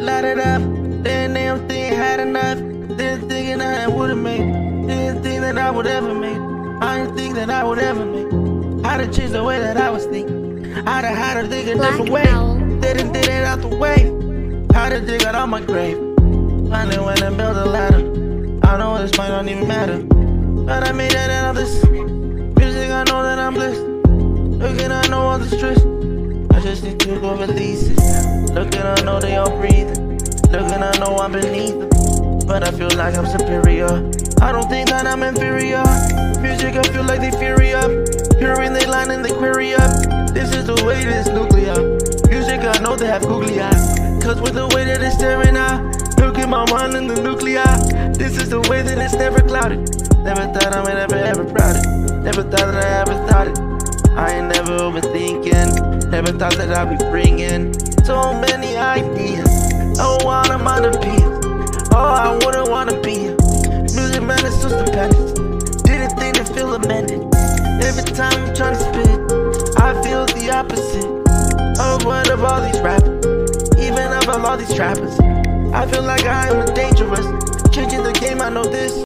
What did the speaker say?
light it up. Then they don't think I had enough. Didn't think that I would've made. Didn't think that I would ever make. I didn't think that I would ever make. How to change the way that I was thinking. How to how to think a Black different way. Owl. Didn't dig it out the way. How to dig out on my grave. Finally went and built a ladder. I know this might not even matter. But I made that out of this. Music, I know that I'm blessed. Looking, I know all the stress. I just need to go release it. Looking, I know they all breathing. Looking, I know I'm beneath them. But I feel like I'm superior. I don't think that I'm inferior. Music, I feel like they fury up. Hearing they line and they query up. This is the way this nuclear. Music, I know they have googly eyes. Cause with the way that it's staring out, look at my mind in the nuclear. This is the way that it's never clouded. Never thought I would ever, ever proud it. Never thought that I ever thought it. I ain't never overthinking. Never thought that I'd be bringing so many I'm on the beat. Oh, I wouldn't wanna be. Music man is so stupendous. Didn't think to feel amended. Every time I'm trying to spit, I feel the opposite of what of all these rappers. Even of all these trappers. I feel like I am dangerous. Changing the game, I know this.